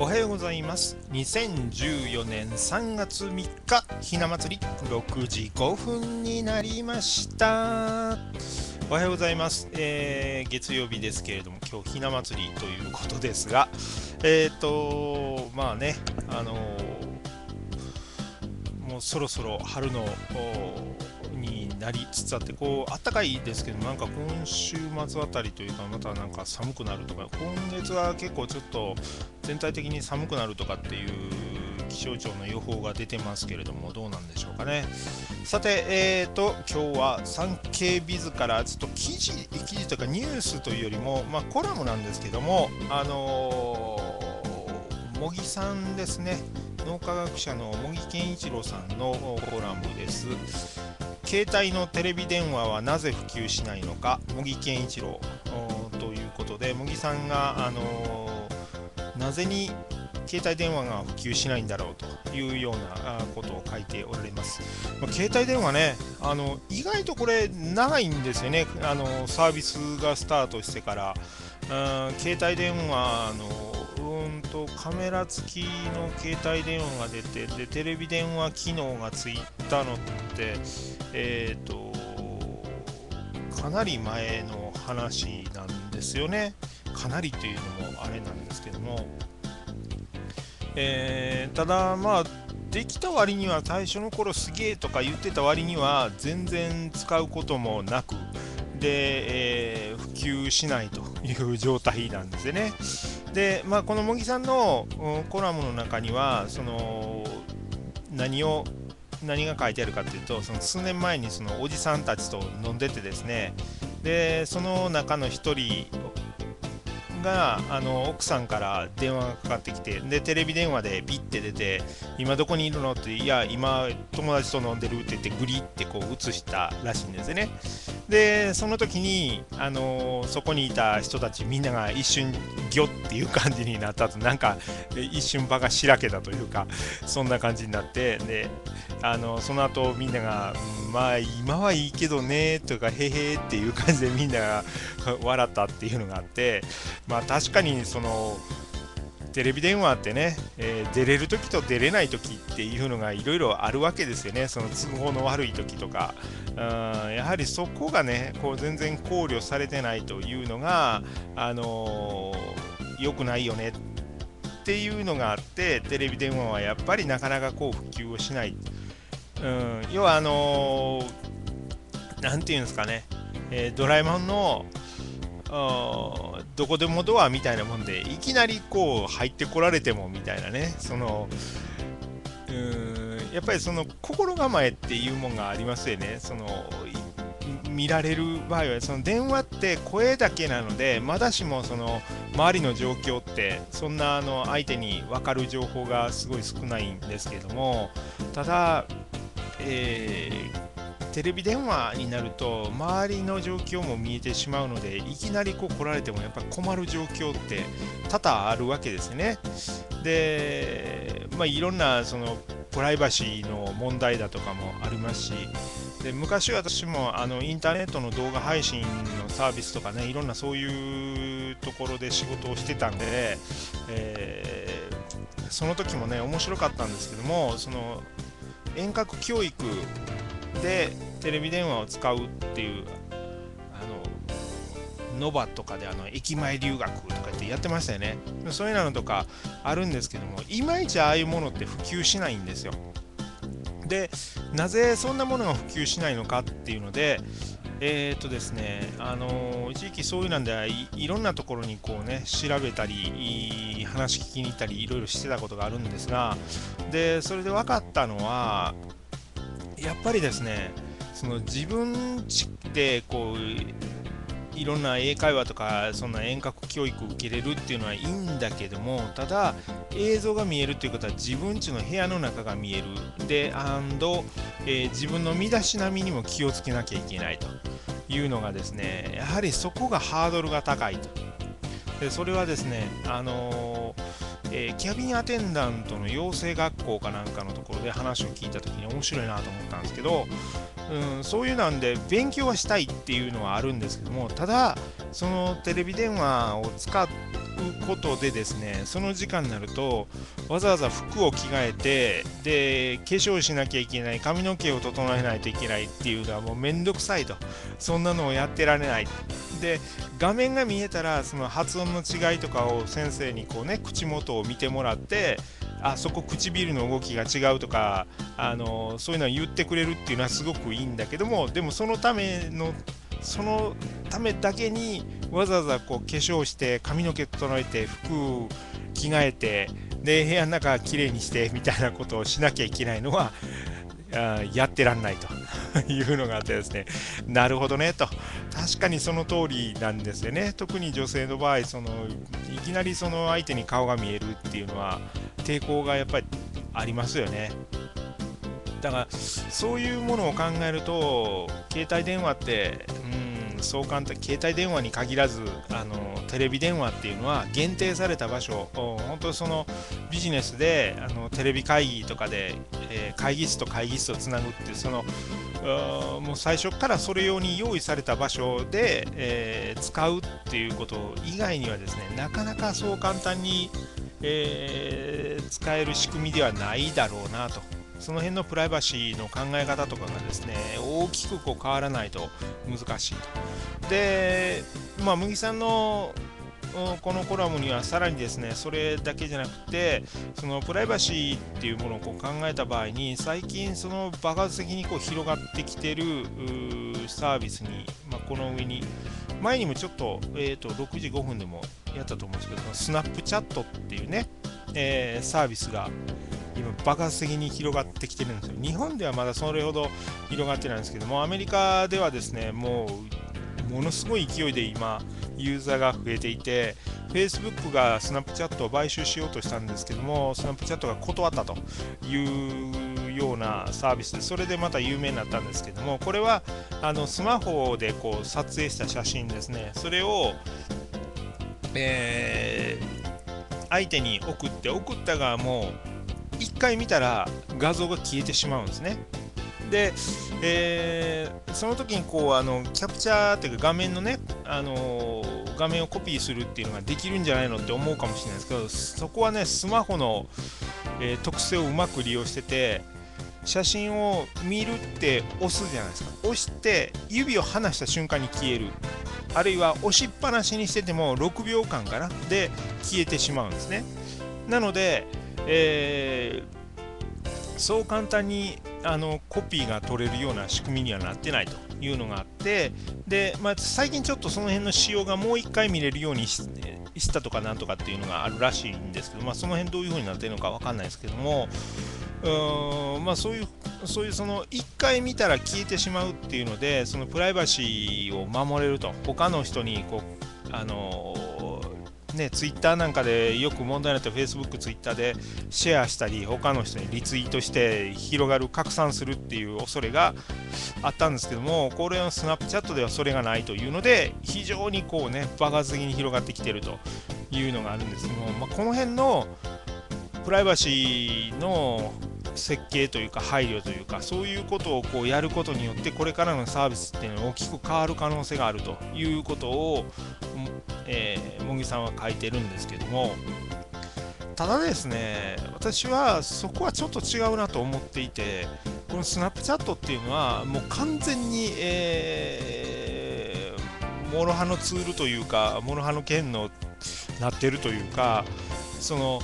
おはようございます。2014年3月3日ひな祭り6時5分になりました。おはようございます、えー、月曜日ですけれども今日ひな祭りということですがえっ、ー、とまあねあのー、もうそろそろ春のになりつつあってこう暖かいですけどなんか今週末あたりというかまたなんか寒くなるとか今月は結構ちょっと全体的に寒くなるとかっていう気象庁の予報が出てますけれどもどうなんでしょうかね。さてえーと今日は産経ビズからちょっと記事記事というかニュースというよりもまあ、コラムなんですけどもあのー、茂木さんですね。脳科学者の茂木健一郎さんのコラムです。携帯のテレビ電話はなぜ普及しないのか茂木健一郎。ということで茂木さんが、あのー、なぜに携帯電話が普及しないんだろうというようなことを書いておられます。まあ、携帯電話ね、あの意外とこれ長いんですよね、あのサービスがスタートしてから。うん携帯電話のうんとカメラ付きの携帯電話が出てでテレビ電話機能がついたのってえっ、ー、とかなり前の話なんですよねかなりというのもあれなんですけども、えー、ただまあできた割には最初の頃すげえとか言ってた割には全然使うこともなくで、えー、普及しないという状態なんですよね。で、まあ、この茂木さんのコラムの中にはその何を何が書いてあるかというとその数年前にそのおじさんたちと飲んでてですねでその中の1人があの奥さんから電話がかかってきてでテレビ電話でビッて出て今どこにいるのっていや今友達と飲んでるって言ってグリってこう映したらしいんですね。でその時に、あの、そこにいた人たちみんなが一瞬ギョっていう感じになったと。なんか一瞬場がしらけたというかそんな感じになってであのその後みんなが、まあ今はいいけどねとかへへっていう感じでみんなが笑ったっていうのがあってまあ確かにそのテレビ電話ってね、えー、出れる時と出れない時っていうのがいろいろあるわけですよね、その都合の悪い時とか、やはりそこがね、こう全然考慮されてないというのが、あのー、良くないよねっていうのがあって、テレビ電話はやっぱりなかなかこう普及をしない。うん、要はあのー、て言うんですかね、えー、ドラえもんのどこでもドアみたいなもんでいきなりこう入ってこられてもみたいなね。そのうんやっぱりその心構えっていうもんがありますよね。その見られる場合は。その電話って声だけなのでまだしもその周りの状況ってそんなあの相手に分かる情報がすごい少ないんですけどもただ、えーテレビ電話になると周りの状況も見えてしまうのでいきなりこう来られてもやっぱ困る状況って多々あるわけですね。で、まあ、いろんなそのプライバシーの問題だとかもありますしで昔私もあのインターネットの動画配信のサービスとかねいろんなそういうところで仕事をしてたんで、えー、その時もね面白かったんですけどもその遠隔教育でテレビ電話を使うっていうあのノバとかであの駅前留学とかってやってましたよね。そういうのとかあるんですけどもいまいちああいうものって普及しないんですよ。でなぜそんなものが普及しないのかっていうのでえー、っとですね、あの、一時期そういうなんでいろんなところにこうね調べたり話聞きに行ったりいろいろしてたことがあるんですがでそれで分かったのはやっぱりですねその自分でこういろんな英会話とかそんな遠隔教育を受けれるっていうのはいいんだけどもただ映像が見えるということは自分家の部屋の中が見える。でアンド、えー、自分の身だしなみにも気をつけなきゃいけないと。いうのがですねやはりそこがハードルが高いと。でそれはですねあのーえー、キャビンアテンダントの養成学校かなんかのところで話を聞いた時に面白いなと思ったんですけど、うん、そういうなんで勉強はしたいっていうのはあるんですけどもただそのテレビ電話を使っことでですねその時間になるとわざわざ服を着替えてで化粧しなきゃいけない髪の毛を整えないといけないっていうのはもうめんどくさいと。そんなのをやってられない。で画面が見えたらその発音の違いとかを先生にこうね口元を見てもらってあそこ唇の動きが違うとかあのそういうのを言ってくれるっていうのはすごくいいんだけどもでもそのためのそのためだけにわざわざこう化粧して髪の毛整えて服着替えてで部屋の中きれいにしてみたいなことをしなきゃいけないのはあやってらんないと いうのがあってですね。なるほどねと。確かにその通りなんですよね。特に女性の場合そのいきなりその相手に顔が見えるっていうのは抵抗がやっぱりありますよね。だからそういうものを考えると携帯電話ってうんそう簡単携帯電話に限らずあのテレビ電話っていうのは限定された場所。本当そのビジネスであのテレビ会議とかで、えー、会議室と会議室をつなぐっていうそのもう最初からそれ用に用意された場所で、えー、使うっていうこと以外にはですねなかなかそう簡単に、えー、使える仕組みではないだろうなと。その辺のプライバシーの考え方とかがですね大きくこう変わらないと難しいと。でまあ麦さんのこのコラムにはさらにですねそれだけじゃなくてそのプライバシーっていうものをこう考えた場合に最近その爆発的にこう広がってきてるサービスに、まあ、この上に前にもちょっと,、えーと、6時5分でもやったと思うんですけどスナップチャットっていうね、えー、サービスが今爆発的に広がってきてるんですよ日本ではまだそれほど広がってないんですけどもアメリカではですねもうものすごい勢いで今ユーザーが増えていて Facebook がスナップチャットを買収しようとしたんですけどもスナップチャットが断ったというようなサービスでそれでまた有名になったんですけどもこれはあのスマホでこう撮影した写真ですね。それを、えー、相手に送って送った側も1回見たら画像が消えてしまうんですね。で、えー、その時にこうあのキャプチャーっていうか画面のね、あのー、画面をコピーするっていうのができるんじゃないのって思うかもしれないですけどそこはねスマホの、えー、特性をうまく利用してて写真を見るって押すじゃないですか。押して指を離した瞬間に消える。あるいは押しっぱなしにしてても6秒間かな。で消えてしまうんですね。なのでえー、そう簡単にあのコピーが取れるような仕組みにはなってないというのがあってで、まあ、最近ちょっとその辺の仕様がもう1回見れるようにしたとかなんとかっていうのがあるらしいんですけど、まあ、その辺どういう風になってるのか分かんないですけどもうーん、まあ、そういうそういうその1回見たら消えてしまうっていうのでそのプライバシーを守れると。他の人にこうあのね、ツイッターなんかでよく問題になって、フェイスブック、ツイッターでシェアしたり、他の人にリツイートして広がる、拡散するっていう恐れがあったんですけども、これのスナップチャットではそれがないというので、非常にこうね、爆発的に広がってきてるというのがあるんですけども、まあ、この辺のプライバシーの設計というか配慮というかそういうことをこうやることによってこれからのサービスっていうのは大きく変わる可能性があるということをえー、茂木さんは書いてるんですけども。ただですね私はそこはちょっと違うなと思っていてこのスナップチャットっていうのはもう完全に、えー、諸刃のツールというか諸刃の剣のなってるというかその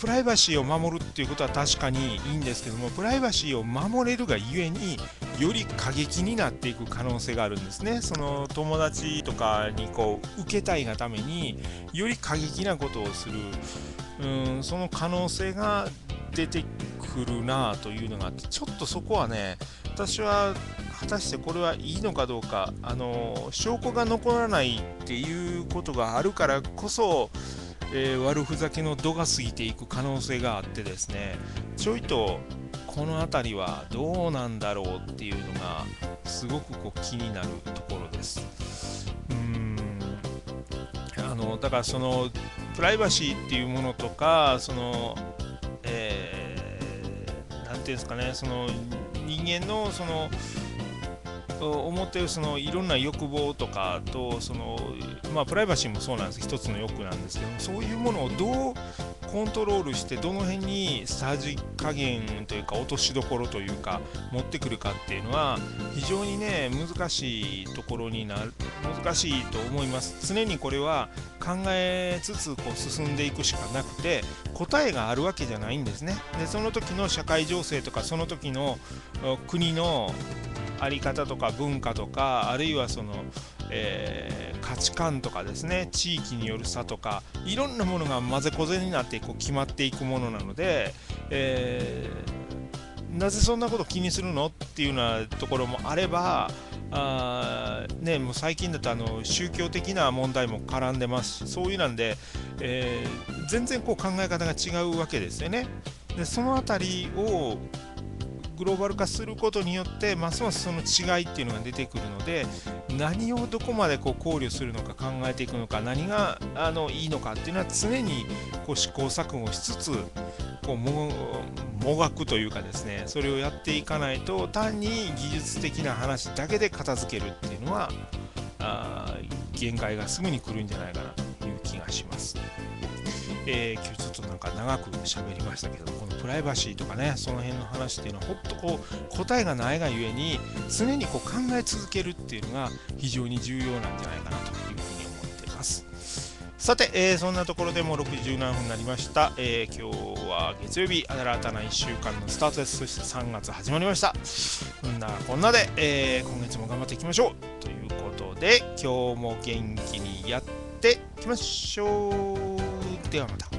プライバシーを守るっていうことは確かにいいんですけどもプライバシーを守れるがゆえにより過激になっていく可能性があるんですね。その友達とかにこう受けたいがためにより過激なことをする。うんその可能性が出てくるなというのがあってちょっとそこはね私は果たしてこれはいいのかどうかあの証拠が残らないっていうことがあるからこそえー、悪ふざけの度が過ぎていく可能性があってですね。ちょいとこの辺りはどうなんだろうっていうのがすごくこう気になるところです。うん。あのだからそのプライバシーっていうものとかそのえー、ていうんですかねその人間のその思ってるそのいろんな欲望とかとその、まあ、プライバシーもそうなんです。一つの欲なんですけどそういうものをどうコントロールしてどの辺にさじ加減というか落としどころというか持ってくるかっていうのは非常にね難しいところになる難しいと思います。常にこれは考えつつこう進んでいくしかなくて答えがあるわけじゃないんですね。でその時の社会情勢とかその時の国の在り方とか文化とかあるいはその、えー、価値観とかですね地域による差とかいろんなものが混ぜこぜになってこう決まっていくものなので、えー、なぜそんなこと気にするのっていうようなところもあればあね、もう最近だとあの宗教的な問題も絡んでますしそういうなんで、えー、全然こう考え方が違うわけですよね。でその辺りをグローバル化することによってますますその違いっていうのが出てくるので何をどこまでこう考慮するのか考えていくのか何があのいいのかっていうのは常にこう試行錯誤しつつこうももがくというかですねそれをやっていかないと単に技術的な話だけで片付けるっていうのはあ限界がすぐに来るんじゃないかなという気がします。えー、今日ちょっとなんか長く喋りましたけどこのプライバシーとかねその辺の話っていうのはほんとこう答えがないがゆえに常にこう考え続けるっていうのが非常に重要なんじゃないかなというふうに思ってます。さて、えー、そんなところでもう6 7分になりました、えー、今日は月曜日新たな1週間のスタートです。そして3月始まりました。そんなこんなで、えー、今月も頑張っていきましょう。ということで今日も元気にやっていきましょう。ではまた。